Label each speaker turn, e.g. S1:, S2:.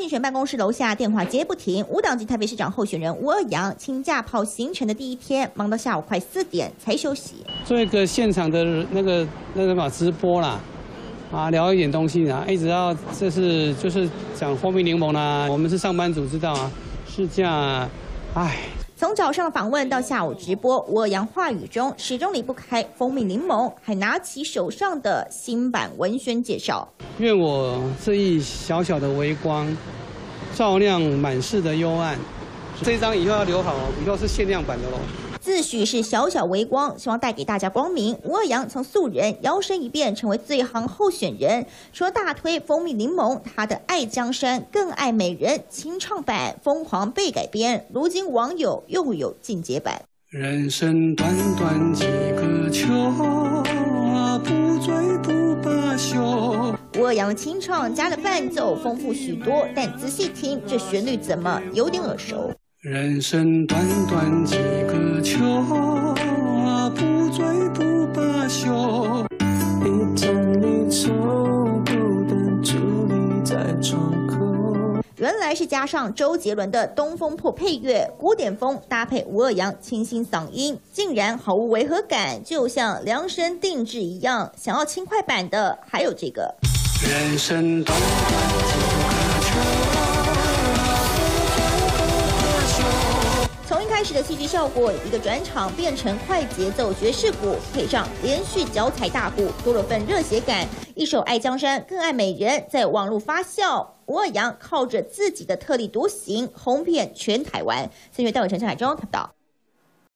S1: 竞选办公室楼下电话接不停，无党籍台北市长候选人吴尔阳请假跑行程的第一天，忙到下午快四点才休息。
S2: 做一个现场的那个那个嘛直播啦，啊聊一点东西啊，一直到这是就是讲蜂蜜柠檬啦，我们是上班族知道啊，是这样，唉。
S1: 从早上的访问到下午直播，我阳话语中始终离不开蜂蜜柠檬，还拿起手上的新版文宣介绍。
S2: 愿我这一小小的微光，照亮满室的幽暗。这张以后要留好，以后是限量版的喽。
S1: 自诩是小小微光，希望带给大家光明。吴尔阳从素人摇身一变成为最行候选人，除了大推蜂蜜柠檬，他的爱江山更爱美人清唱版疯狂被改编，如今网友又有进阶版。
S2: 人生短短几个秋，不醉不罢休。
S1: 吴尔阳清唱加了伴奏，丰富许多，但仔细听这旋律怎么有点耳熟？
S2: 人生短短几个秋，不醉不罢休。一盏离愁，孤单伫立在窗口。
S1: 原来是加上周杰伦的《东风破》配乐，古典风搭配吴尔阳清新嗓音，竟然毫无违和感，就像量身定制一样。想要轻快版的，还有这个。
S2: 人生短短几个
S1: 开始的戏剧效果，一个转场变成快节奏爵士鼓，配上连续脚踩大鼓，多了份热血感。一首《爱江山更爱美人》在网络发酵，吴尔阳靠着自己的特立独行，红遍全台湾。三月戴伟成、上海中谈到。